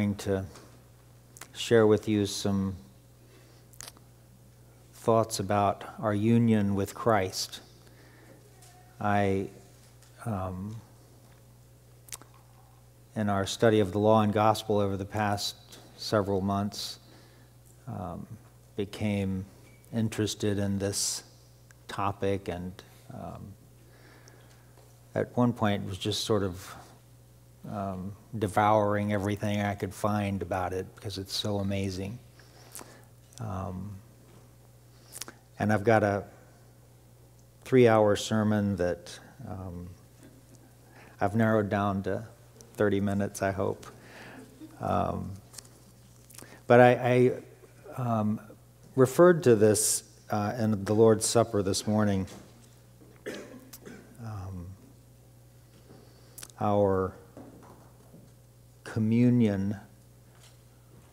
going to share with you some thoughts about our union with Christ. I, um, in our study of the law and gospel over the past several months, um, became interested in this topic and um, at one point was just sort of um, devouring everything I could find about it because it's so amazing. Um, and I've got a three hour sermon that um, I've narrowed down to 30 minutes, I hope. Um, but I, I um, referred to this uh, in the Lord's Supper this morning. Um, our communion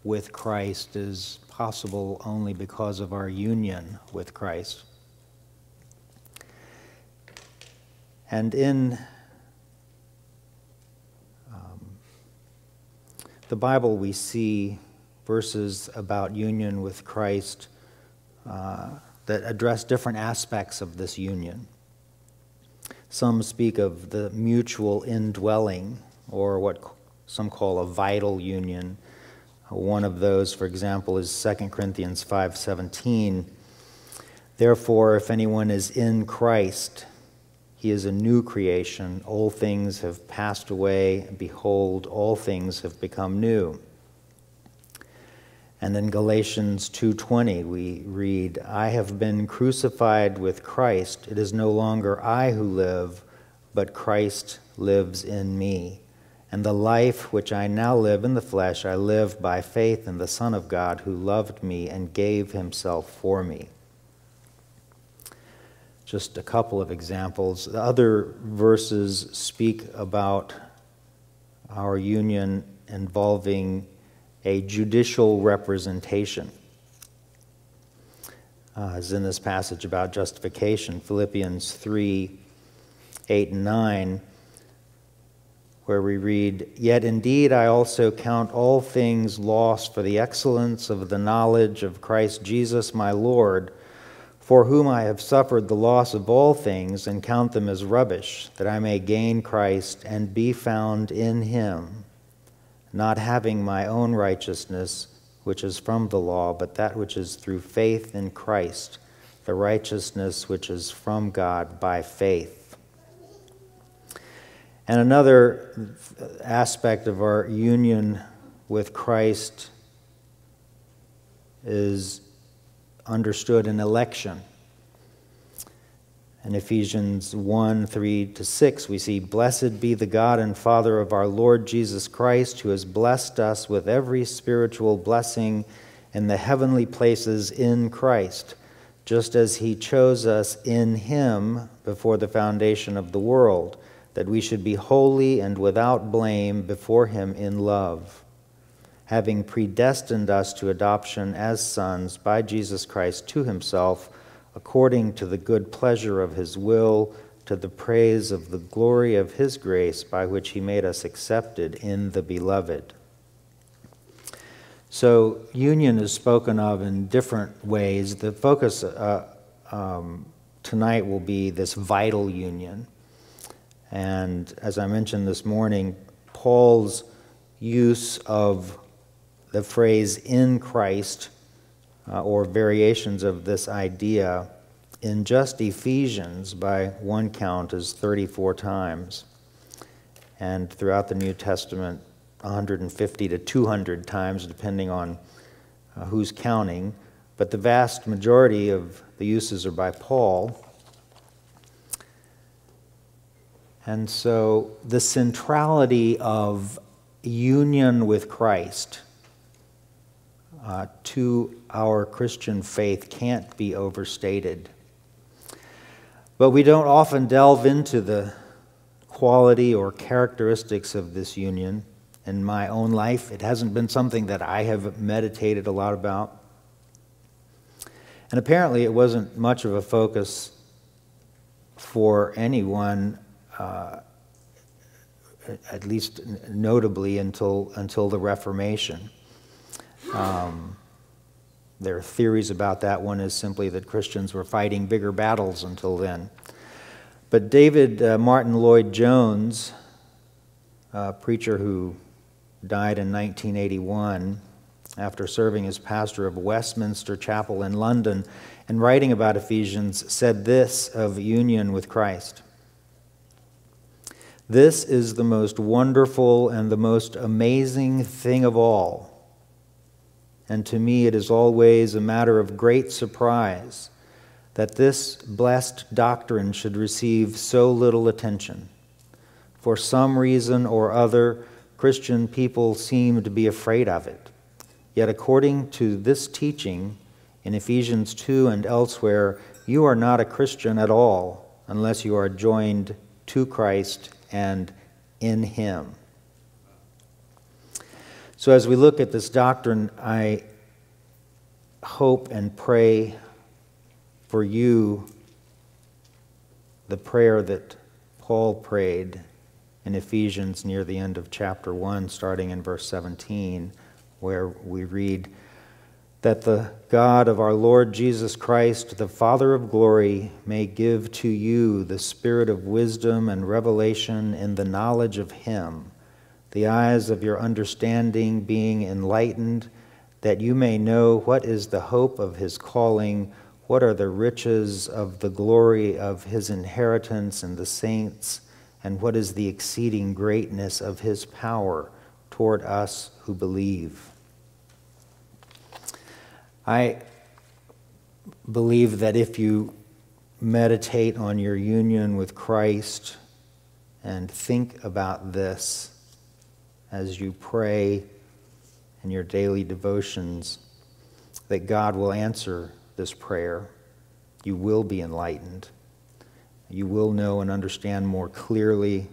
with Christ is possible only because of our union with Christ. And in um, the Bible, we see verses about union with Christ uh, that address different aspects of this union. Some speak of the mutual indwelling, or what some call a vital union. Uh, one of those, for example, is 2 Corinthians 5:17. Therefore, if anyone is in Christ, he is a new creation. Old things have passed away, behold, all things have become new. And in Galatians 2:20 we read, "I have been crucified with Christ. It is no longer I who live, but Christ lives in me." And the life which I now live in the flesh, I live by faith in the Son of God who loved me and gave himself for me. Just a couple of examples. The other verses speak about our union involving a judicial representation. Uh, as in this passage about justification, Philippians 3 8 and 9 where we read, Yet indeed I also count all things lost for the excellence of the knowledge of Christ Jesus my Lord, for whom I have suffered the loss of all things, and count them as rubbish, that I may gain Christ and be found in him, not having my own righteousness, which is from the law, but that which is through faith in Christ, the righteousness which is from God by faith and another aspect of our union with Christ is understood in election. In Ephesians 1 3 to 6, we see, Blessed be the God and Father of our Lord Jesus Christ, who has blessed us with every spiritual blessing in the heavenly places in Christ, just as he chose us in him before the foundation of the world that we should be holy and without blame before him in love, having predestined us to adoption as sons by Jesus Christ to himself, according to the good pleasure of his will, to the praise of the glory of his grace, by which he made us accepted in the beloved. So, union is spoken of in different ways. The focus uh, um, tonight will be this vital union. And as I mentioned this morning, Paul's use of the phrase in Christ uh, or variations of this idea in just Ephesians, by one count, is 34 times. And throughout the New Testament, 150 to 200 times, depending on uh, who's counting. But the vast majority of the uses are by Paul. And so the centrality of union with Christ uh, to our Christian faith can't be overstated. But we don't often delve into the quality or characteristics of this union. In my own life, it hasn't been something that I have meditated a lot about. And apparently, it wasn't much of a focus for anyone uh, at least notably until, until the Reformation. Um, there are theories about that. One is simply that Christians were fighting bigger battles until then. But David uh, Martyn Lloyd Jones, a preacher who died in 1981 after serving as pastor of Westminster Chapel in London, and writing about Ephesians, said this of union with Christ. This is the most wonderful and the most amazing thing of all. And to me, it is always a matter of great surprise that this blessed doctrine should receive so little attention. For some reason or other, Christian people seem to be afraid of it. Yet, according to this teaching in Ephesians 2 and elsewhere, you are not a Christian at all unless you are joined to Christ and in Him. So, as we look at this doctrine, I hope and pray for you the prayer that Paul prayed in Ephesians near the end of chapter 1, starting in verse 17, where we read, that the God of our Lord Jesus Christ, the Father of glory, may give to you the spirit of wisdom and revelation in the knowledge of Him, the eyes of your understanding being enlightened, that you may know what is the hope of His calling, what are the riches of the glory of His inheritance in the saints, and what is the exceeding greatness of His power toward us who believe. I believe that if you meditate on your union with Christ and think about this as you pray in your daily devotions, that God will answer this prayer. You will be enlightened. You will know and understand more clearly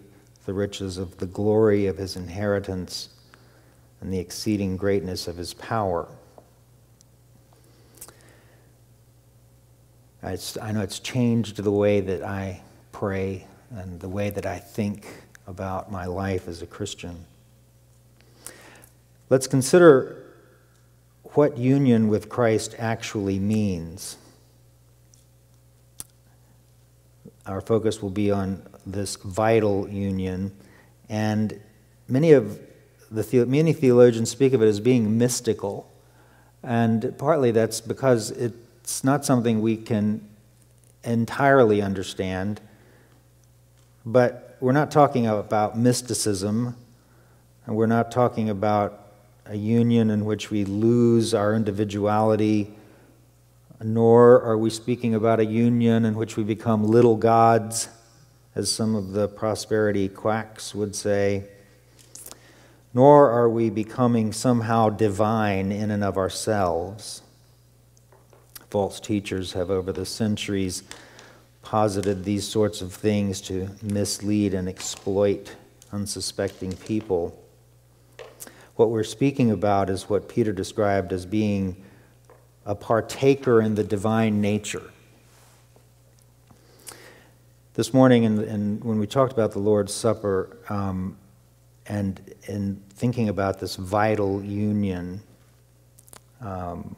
the riches of the glory of his inheritance and the exceeding greatness of his power. It's, I know it's changed the way that I pray and the way that I think about my life as a Christian. Let's consider what union with Christ actually means. Our focus will be on this vital union, and many of the many theologians speak of it as being mystical, and partly that's because it it's not something we can entirely understand, but we're not talking about mysticism, and we're not talking about a union in which we lose our individuality, nor are we speaking about a union in which we become little gods, as some of the prosperity quacks would say. Nor are we becoming somehow divine in and of ourselves false teachers have over the centuries posited these sorts of things to mislead and exploit unsuspecting people. What we're speaking about is what Peter described as being a partaker in the divine nature. This morning, and, when we talked about the Lord's Supper, um, and in thinking about this vital union, um,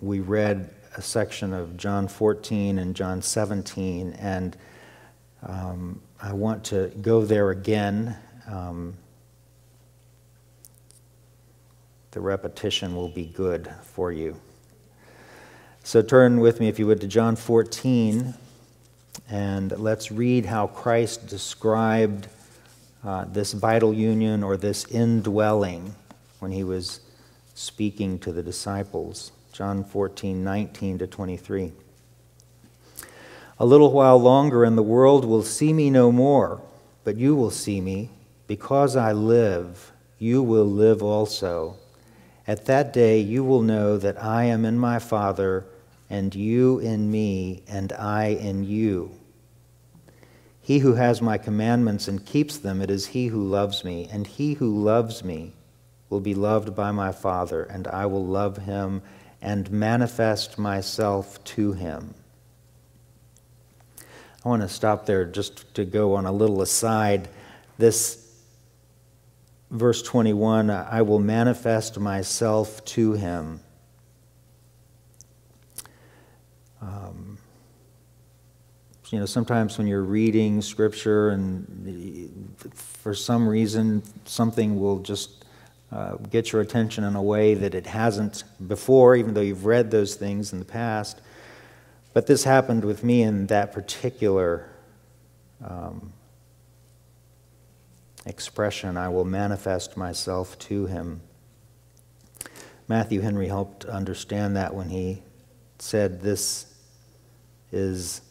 we read a section of John 14 and John 17, and um, I want to go there again. Um, the repetition will be good for you. So turn with me, if you would, to John 14, and let's read how Christ described uh, this vital union or this indwelling when he was speaking to the disciples. John 14, 19 to 23. A little while longer, and the world will see me no more, but you will see me. Because I live, you will live also. At that day, you will know that I am in my Father, and you in me, and I in you. He who has my commandments and keeps them, it is he who loves me, and he who loves me will be loved by my Father, and I will love him and manifest myself to him. I want to stop there just to go on a little aside. This verse 21 I will manifest myself to him. Um, you know, sometimes when you're reading scripture and for some reason something will just uh, get your attention in a way that it hasn't before, even though you've read those things in the past. But this happened with me in that particular um, expression I will manifest myself to him. Matthew Henry helped understand that when he said, This is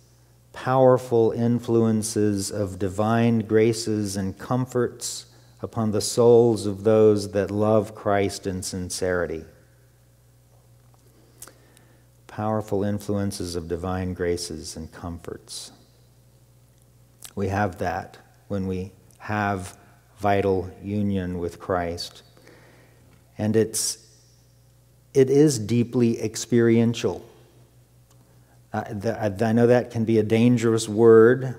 powerful influences of divine graces and comforts upon the souls of those that love Christ in sincerity. Powerful influences of divine graces and comforts. We have that when we have vital union with Christ. And it's, it is deeply experiential. I know that can be a dangerous word.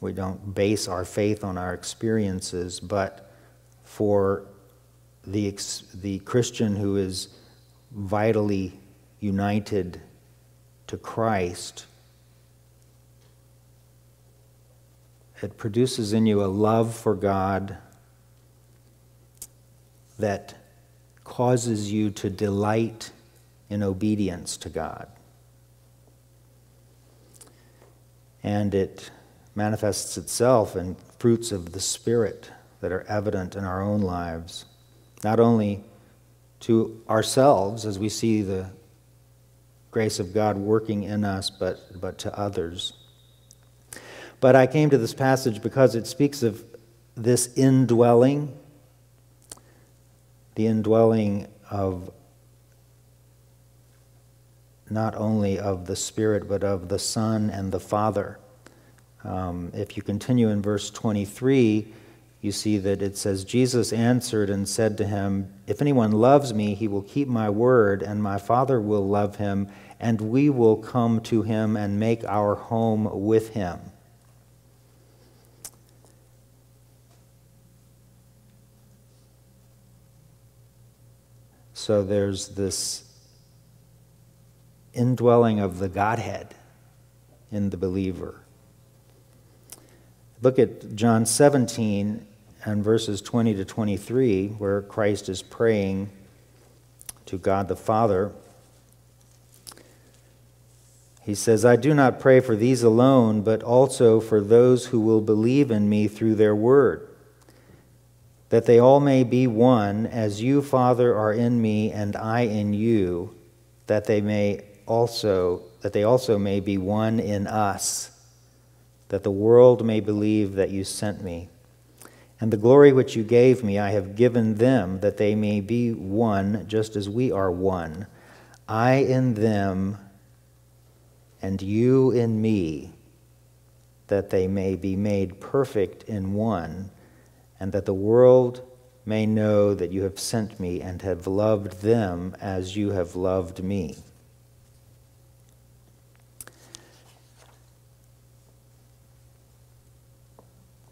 We don't base our faith on our experiences, but for the, the Christian who is vitally united to Christ, it produces in you a love for God that causes you to delight in obedience to God. And it manifests itself in fruits of the Spirit that are evident in our own lives, not only to ourselves as we see the grace of God working in us, but, but to others. But I came to this passage because it speaks of this indwelling, the indwelling of not only of the Spirit, but of the Son and the Father. Um, if you continue in verse 23, you see that it says, Jesus answered and said to him, If anyone loves me, he will keep my word, and my Father will love him, and we will come to him and make our home with him. So there's this indwelling of the Godhead in the believer. Look at John 17 and verses 20 to 23, where Christ is praying to God the Father. He says, I do not pray for these alone, but also for those who will believe in me through their word, that they all may be one, as you, Father, are in me and I in you, that they may also that they also may be one in us, that the world may believe that you sent me. And the glory which you gave me I have given them, that they may be one, just as we are one. I in them, and you in me, that they may be made perfect in one, and that the world may know that you have sent me and have loved them as you have loved me.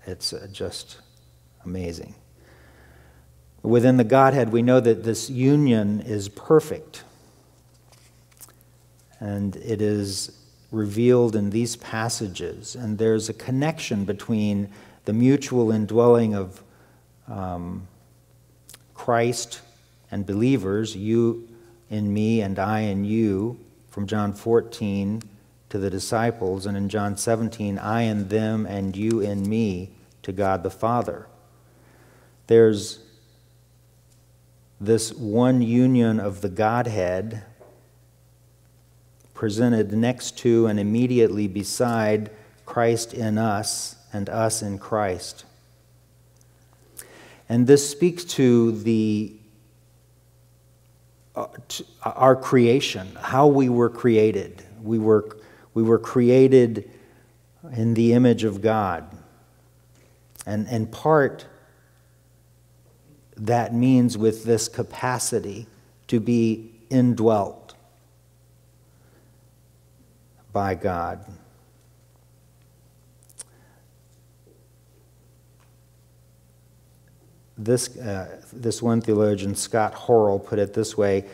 It's uh, just amazing. Within the Godhead, we know that this union is perfect. And it is revealed in these passages. And there's a connection between the mutual indwelling of um, Christ and believers, you in me and I in you, from John 14 to the disciples, and in John 17, I in them and you in me to God the Father. There's this one union of the Godhead presented next to and immediately beside Christ in us and us in Christ. And this speaks to the uh, our creation, how we were created. We were, we were created in the image of God. And in part, that means with this capacity to be indwelt by God. this, uh, this one theologian, Scott Horrell, put it this way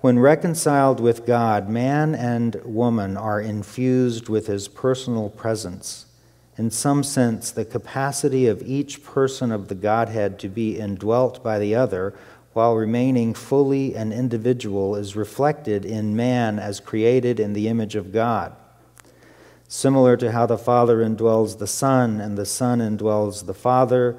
When reconciled with God, man and woman are infused with his personal presence. In some sense, the capacity of each person of the Godhead to be indwelt by the other while remaining fully an individual is reflected in man as created in the image of God. Similar to how the Father indwells the Son and the Son indwells the Father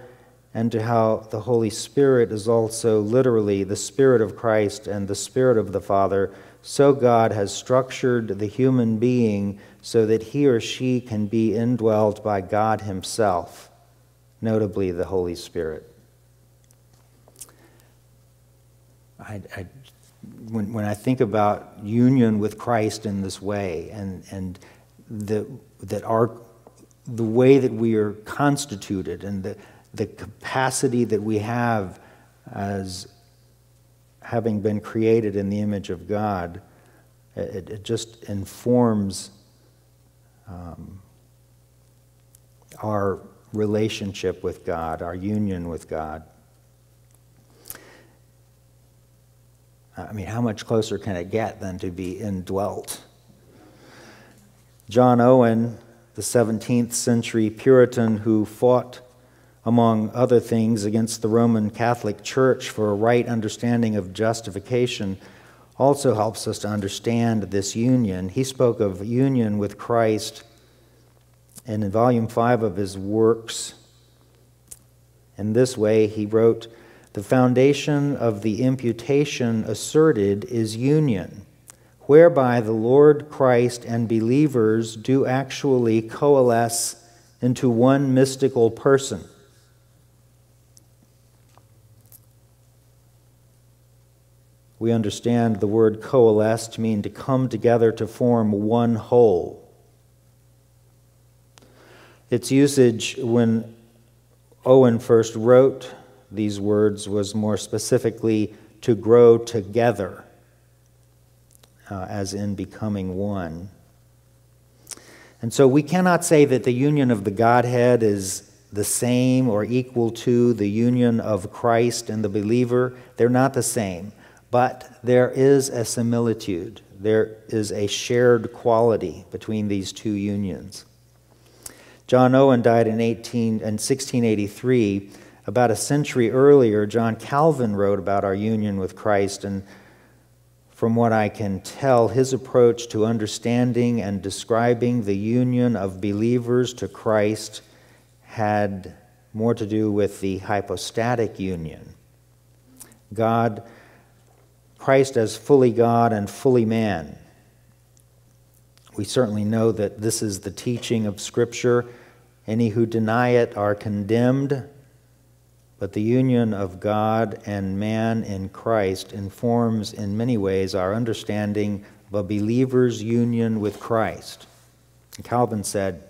and to how the Holy Spirit is also literally the Spirit of Christ and the Spirit of the Father, so God has structured the human being so that he or she can be indwelled by God Himself, notably the Holy Spirit. I, I, when, when I think about union with Christ in this way and, and the, that our, the way that we are constituted and the, the capacity that we have as having been created in the image of God, it, it just informs um, our relationship with God, our union with God. I mean, how much closer can it get than to be indwelt? John Owen, the 17th century Puritan who fought among other things, against the Roman Catholic Church for a right understanding of justification also helps us to understand this union. He spoke of union with Christ, and in volume 5 of his works, in this way, he wrote The foundation of the imputation asserted is union, whereby the Lord Christ and believers do actually coalesce into one mystical person we understand the word coalesce to mean to come together to form one whole. Its usage when Owen first wrote these words was more specifically to grow together, uh, as in becoming one. And so we cannot say that the union of the Godhead is the same or equal to the union of Christ and the believer. They're not the same. But there is a similitude, there is a shared quality between these two unions. John Owen died in, 18, in 1683. About a century earlier, John Calvin wrote about our union with Christ, and from what I can tell, his approach to understanding and describing the union of believers to Christ had more to do with the hypostatic union. God Christ as fully God and fully man. We certainly know that this is the teaching of Scripture. Any who deny it are condemned, but the union of God and man in Christ informs in many ways our understanding of a believer's union with Christ. Calvin said,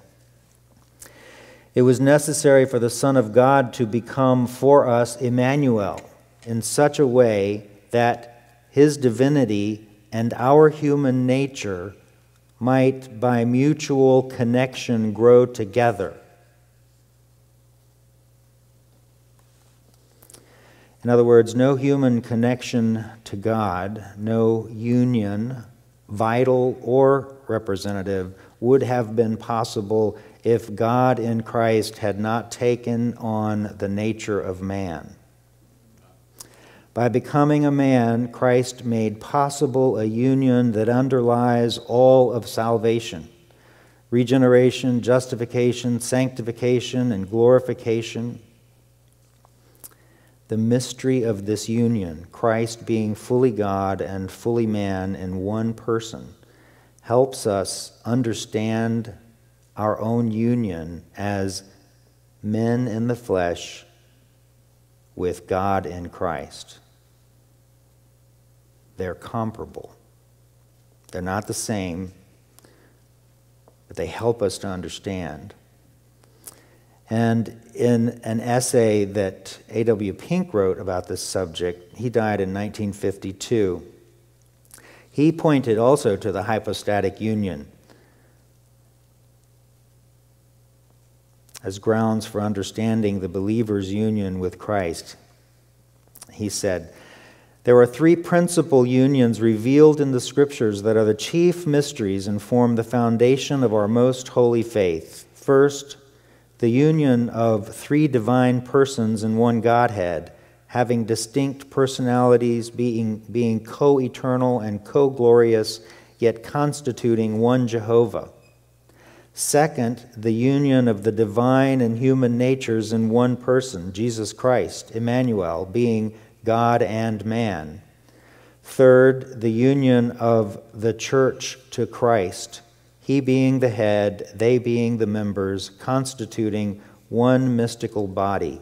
It was necessary for the Son of God to become for us Emmanuel in such a way that his divinity and our human nature might by mutual connection grow together. In other words, no human connection to God, no union, vital or representative, would have been possible if God in Christ had not taken on the nature of man. By becoming a man, Christ made possible a union that underlies all of salvation regeneration, justification, sanctification, and glorification. The mystery of this union, Christ being fully God and fully man in one person, helps us understand our own union as men in the flesh with God in Christ they're comparable. They're not the same, but they help us to understand. And in an essay that A.W. Pink wrote about this subject, he died in 1952. He pointed also to the hypostatic union as grounds for understanding the believer's union with Christ. He said, There are three principal unions revealed in the Scriptures that are the chief mysteries and form the foundation of our most holy faith. First, the union of three divine persons in one Godhead, having distinct personalities, being, being co eternal and co glorious, yet constituting one Jehovah. Second, the union of the divine and human natures in one person, Jesus Christ, Emmanuel, being God and man. Third, the union of the church to Christ, he being the head, they being the members, constituting one mystical body.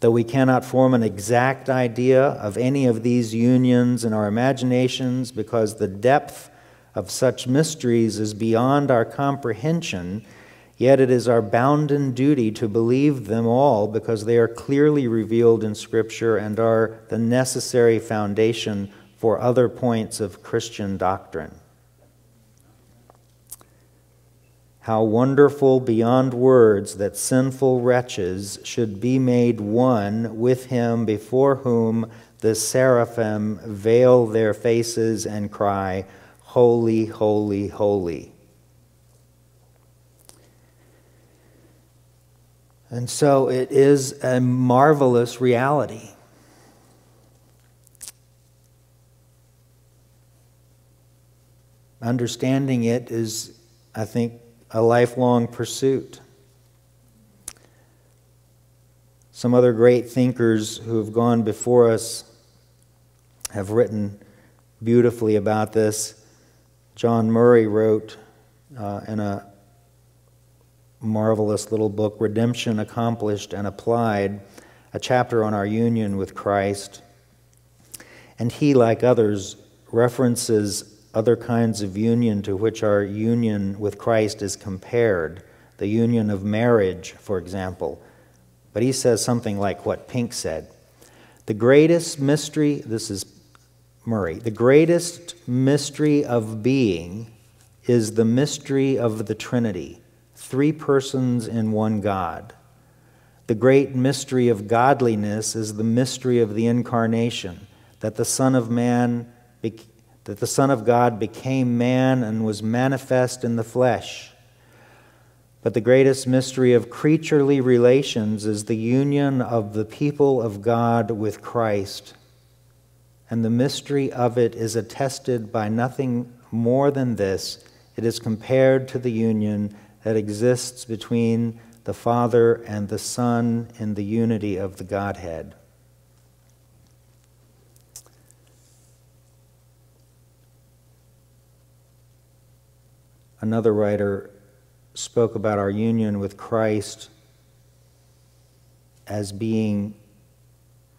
Though we cannot form an exact idea of any of these unions in our imaginations because the depth of such mysteries is beyond our comprehension, yet it is our bounden duty to believe them all because they are clearly revealed in Scripture and are the necessary foundation for other points of Christian doctrine. How wonderful beyond words that sinful wretches should be made one with him before whom the seraphim veil their faces and cry, Holy, holy, holy. And so it is a marvelous reality. Understanding it is, I think, a lifelong pursuit. Some other great thinkers who have gone before us have written beautifully about this. John Murray wrote uh, in a marvelous little book, Redemption Accomplished and Applied, a chapter on our union with Christ. And he, like others, references other kinds of union to which our union with Christ is compared, the union of marriage, for example. But he says something like what Pink said The greatest mystery, this is Murray. The greatest mystery of being is the mystery of the Trinity, three persons in one God. The great mystery of godliness is the mystery of the incarnation, that the Son of Man, that the Son of God became man and was manifest in the flesh. But the greatest mystery of creaturely relations is the union of the people of God with Christ and the mystery of it is attested by nothing more than this it is compared to the union that exists between the Father and the Son in the unity of the Godhead. Another writer spoke about our union with Christ as being,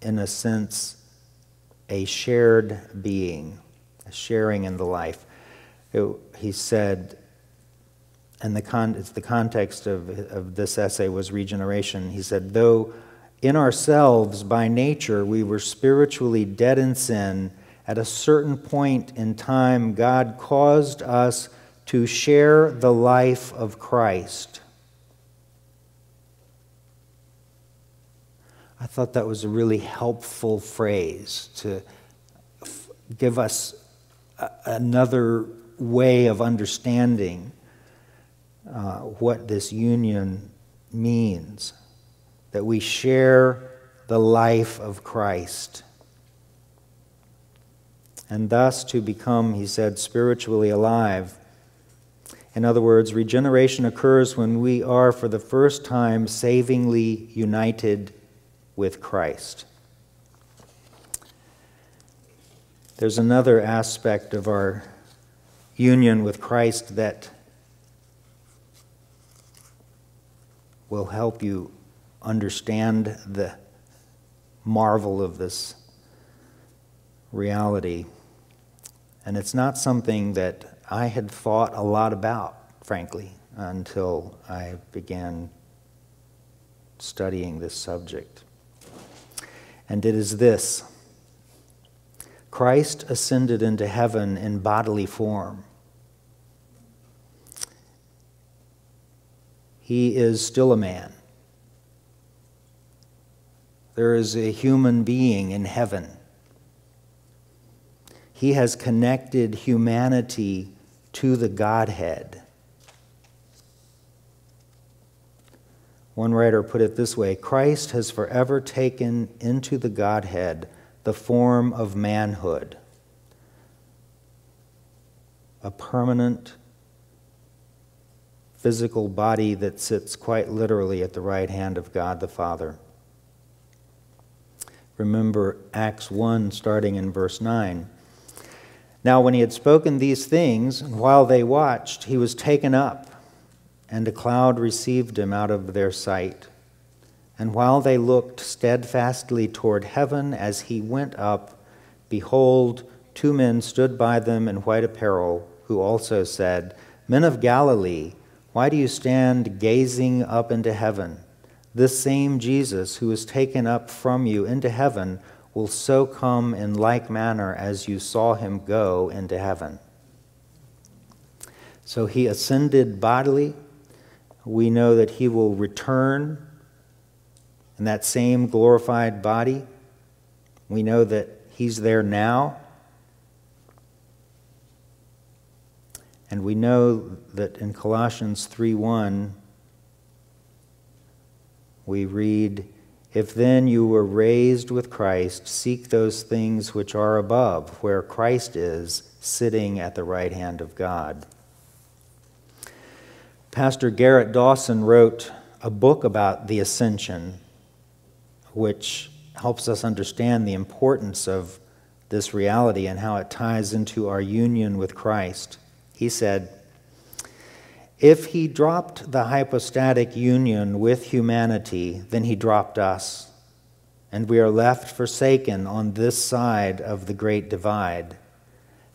in a sense, a shared being, a sharing in the life. It, he said, and the, con, the context of, of this essay was regeneration. He said, though in ourselves by nature we were spiritually dead in sin, at a certain point in time, God caused us to share the life of Christ. I thought that was a really helpful phrase to give us another way of understanding uh, what this union means that we share the life of Christ. And thus to become, he said, spiritually alive. In other words, regeneration occurs when we are, for the first time, savingly united with Christ. There's another aspect of our union with Christ that will help you understand the marvel of this reality. And it's not something that I had thought a lot about, frankly, until I began studying this subject and it is this Christ ascended into heaven in bodily form. He is still a man. there is a human being in heaven. He has connected humanity to the Godhead. One writer put it this way Christ has forever taken into the Godhead the form of manhood, a permanent physical body that sits quite literally at the right hand of God the Father. Remember Acts 1, starting in verse 9. Now, when he had spoken these things, and while they watched, he was taken up, and a cloud received him out of their sight. And while they looked steadfastly toward heaven as he went up, behold, two men stood by them in white apparel, who also said, Men of Galilee, why do you stand gazing up into heaven? This same Jesus who was taken up from you into heaven will so come in like manner as you saw him go into heaven. So he ascended bodily. We know that he will return in that same glorified body. We know that he's there now. And we know that in Colossians 3:1 we read, If then you were raised with Christ, seek those things which are above, where Christ is, sitting at the right hand of God. Pastor Gerrit Dawson wrote a book about the ascension, which helps us understand the importance of this reality and how it ties into our union with Christ. He said, If he dropped the hypostatic union with humanity, then he dropped us, and we are left forsaken on this side of the great divide.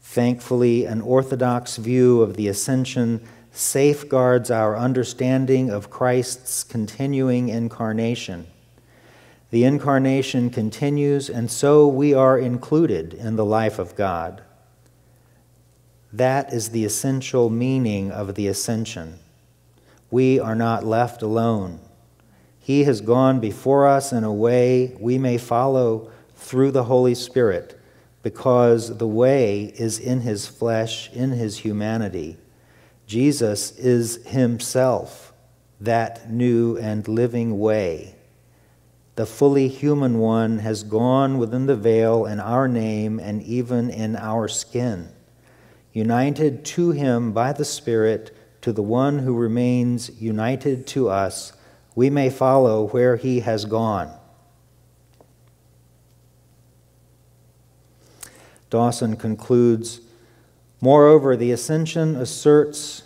Thankfully, an orthodox view of the ascension safeguards our understanding of Christ's continuing incarnation. The incarnation continues, and so we are included in the life of God. That is the essential meaning of the ascension. We are not left alone. He has gone before us in a way we may follow through the Holy Spirit because the way is in his flesh, in his humanity. Jesus is himself that new and living way. The fully human one has gone within the veil in our name and even in our skin united to him by the Spirit, to the one who remains united to us, we may follow where he has gone. Dawson concludes Moreover, the ascension asserts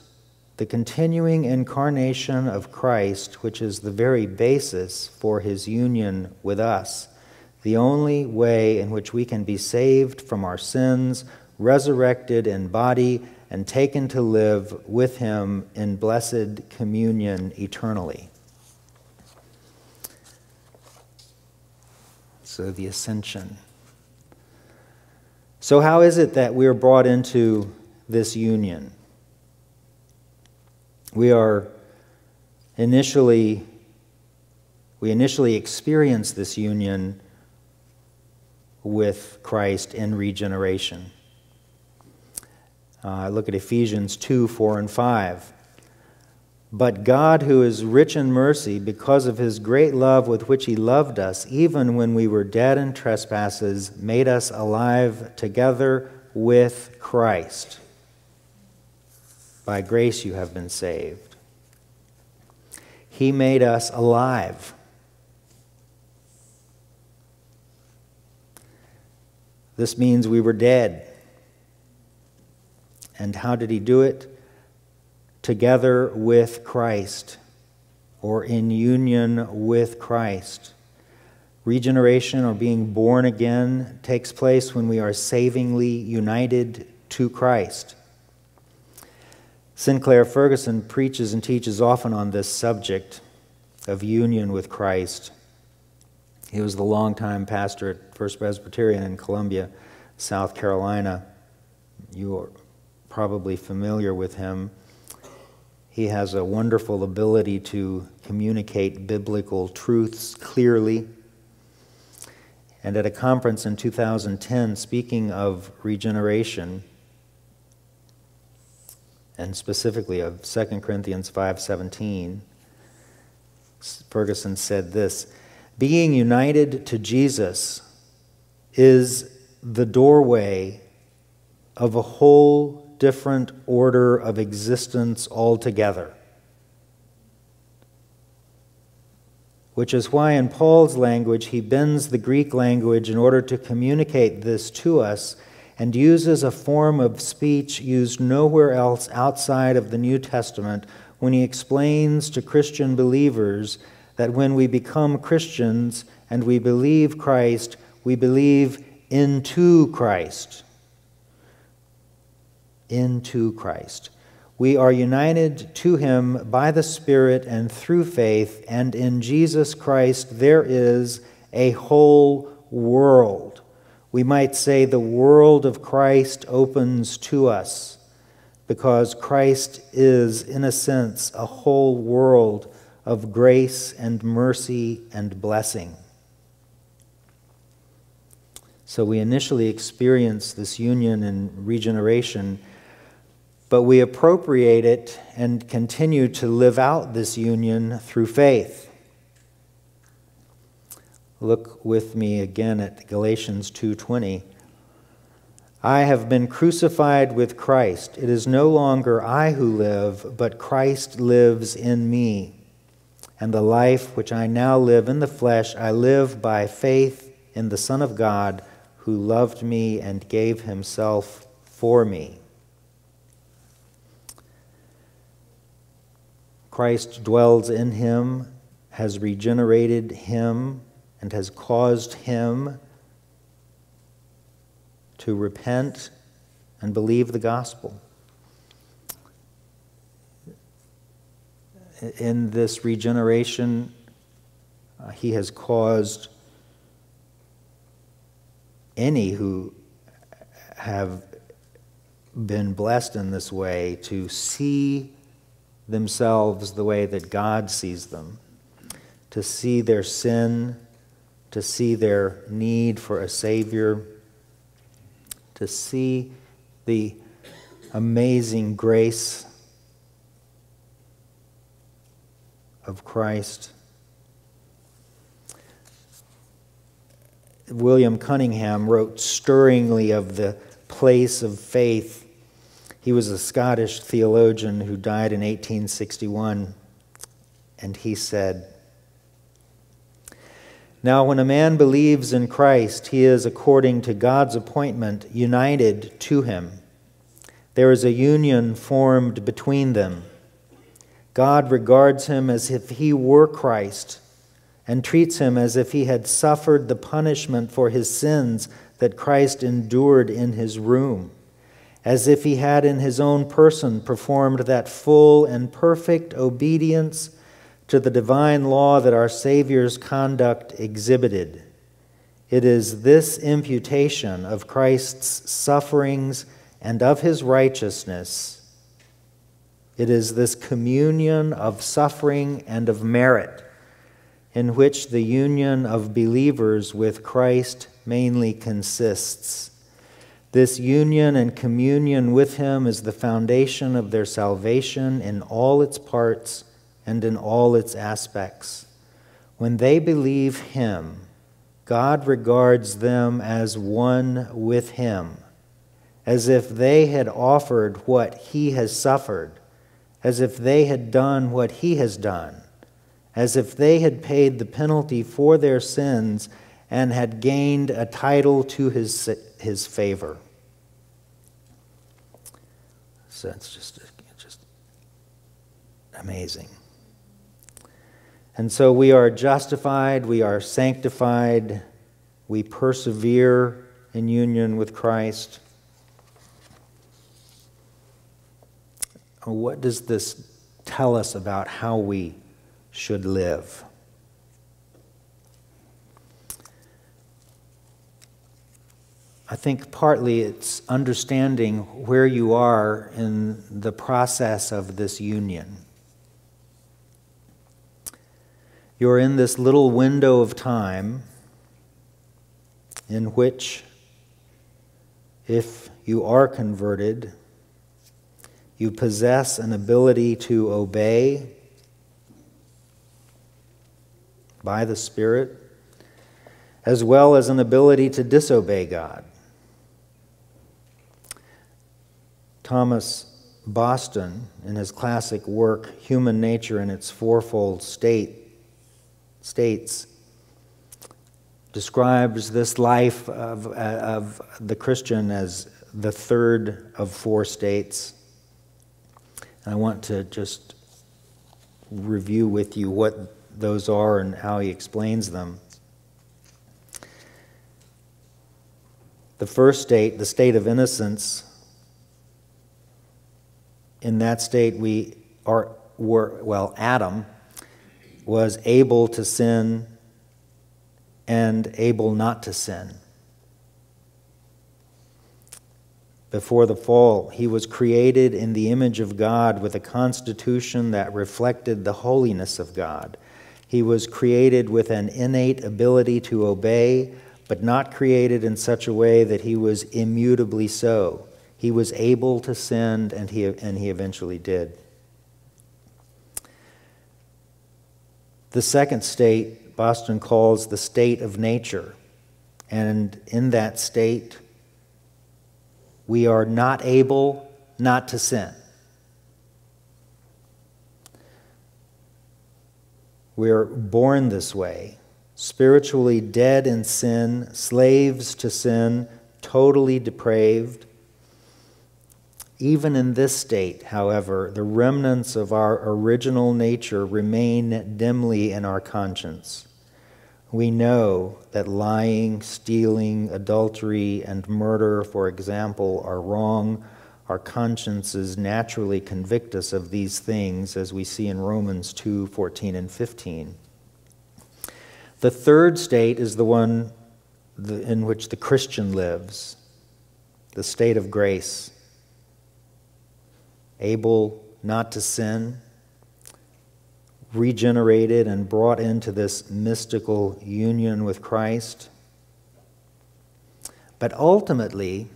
the continuing incarnation of Christ, which is the very basis for his union with us, the only way in which we can be saved from our sins resurrected in body, and taken to live with him in blessed communion eternally. So, the ascension. So, how is it that we are brought into this union? We are initially, we initially experience this union with Christ in regeneration. Uh, look at Ephesians 2 4 and 5. But God, who is rich in mercy, because of his great love with which he loved us, even when we were dead in trespasses, made us alive together with Christ. By grace you have been saved. He made us alive. This means we were dead. And how did he do it? Together with Christ or in union with Christ. Regeneration or being born again takes place when we are savingly united to Christ. Sinclair Ferguson preaches and teaches often on this subject of union with Christ. He was the longtime pastor at First Presbyterian in Columbia, South Carolina. You probably familiar with him. He has a wonderful ability to communicate biblical truths clearly. And at a conference in 2010, speaking of regeneration, and specifically of 2 Corinthians 5:17, Ferguson said this, being united to Jesus is the doorway of a whole different order of existence altogether. Which is why, in Paul's language, he bends the Greek language in order to communicate this to us and uses a form of speech used nowhere else outside of the New Testament when he explains to Christian believers that when we become Christians and we believe Christ, we believe into Christ. Into Christ. We are united to him by the Spirit and through faith, and in Jesus Christ there is a whole world. We might say the world of Christ opens to us because Christ is, in a sense, a whole world of grace and mercy and blessing. So we initially experience this union and regeneration, but we appropriate it and continue to live out this union through faith. Look with me again at Galatians 2:20. I have been crucified with Christ. It is no longer I who live, but Christ lives in me. And the life which I now live in the flesh, I live by faith in the Son of God who loved me and gave himself for me. Christ dwells in him, has regenerated him, and has caused him to repent and believe the gospel. in this regeneration, uh, he has caused any who have been blessed in this way to see themselves the way that God sees them, to see their sin, to see their need for a Savior, to see the amazing grace of Christ. William Cunningham wrote stirringly of the place of faith. He was a Scottish theologian who died in 1861, and he said, Now, when a man believes in Christ, he is, according to God's appointment, united to him. There is a union formed between them God regards him as if he were Christ and treats him as if he had suffered the punishment for his sins that Christ endured in his room, as if he had in his own person performed that full and perfect obedience to the divine law that our Savior's conduct exhibited. It is this imputation of Christ's sufferings and of his righteousness it is this communion of suffering and of merit in which the union of believers with Christ mainly consists. This union and communion with Him is the foundation of their salvation in all its parts and in all its aspects. When they believe Him, God regards them as one with Him, as if they had offered what He has suffered as if they had done what he has done, as if they had paid the penalty for their sins and had gained a title to his, his favor. So it's just, just amazing. And so we are justified, we are sanctified, we persevere in union with Christ. what does this tell us about how we should live? I think partly it's understanding where you are in the process of this union. You're in this little window of time in which, if you are converted, you possess an ability to obey by the Spirit, as well as an ability to disobey God. Thomas Boston, in his classic work, Human Nature in its Fourfold State, states, describes this life of, of the Christian as the third of four states. And I want to just review with you what those are and how he explains them. The first state, the state of innocence, in that state we are were well Adam was able to sin and able not to sin. Before the fall, he was created in the image of God with a constitution that reflected the holiness of God. He was created with an innate ability to obey, but not created in such a way that he was immutably so. He was able to sin, and he, and he eventually did. The second state, Boston calls the state of nature. And in that state, we are not able not to sin. We are born this way, spiritually dead in sin, slaves to sin, totally depraved. Even in this state, however, the remnants of our original nature remain dimly in our conscience. We know that lying, stealing, adultery, and murder, for example, are wrong our consciences naturally convict us of these things, as we see in Romans 2 14 and 15. The third state is the one in which the Christian lives, the state of grace, able not to sin, regenerated and brought into this mystical union with Christ. But ultimately,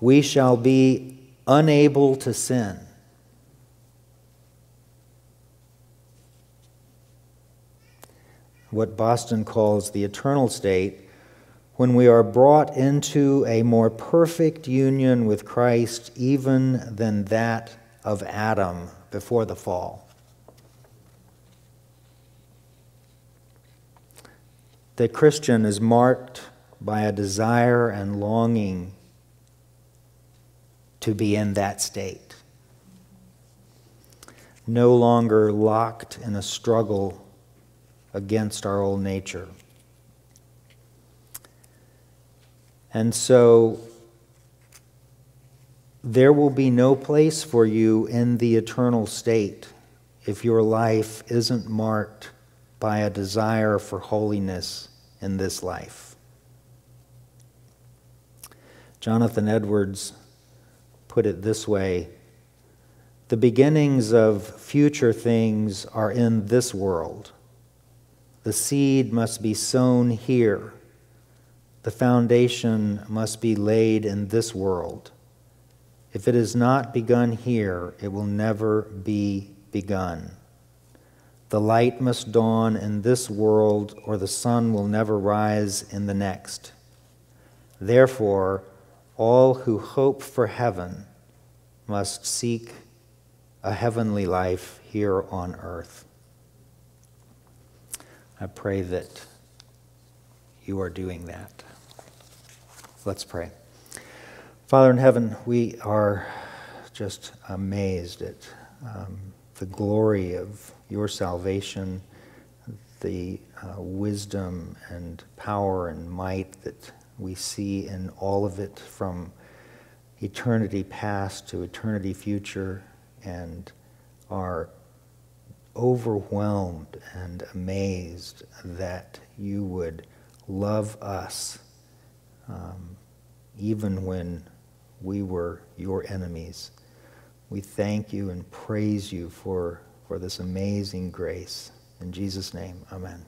we shall be unable to sin. What Boston calls the eternal state, when we are brought into a more perfect union with Christ, even than that of Adam before the fall. The Christian is marked by a desire and longing to be in that state. No longer locked in a struggle against our old nature. And so there will be no place for you in the eternal state if your life isn't marked by a desire for holiness in this life. Jonathan Edwards put it this way The beginnings of future things are in this world. The seed must be sown here. The foundation must be laid in this world. If it is not begun here, it will never be begun. The light must dawn in this world, or the sun will never rise in the next. Therefore, all who hope for heaven must seek a heavenly life here on earth. I pray that you are doing that. Let's pray. Father in heaven, we are just amazed at um, the glory of your salvation, the uh, wisdom and power and might that we see in all of it from eternity past to eternity future and are overwhelmed and amazed that you would love us um, even when we were your enemies. We thank you and praise you for, for this amazing grace. In Jesus' name, amen.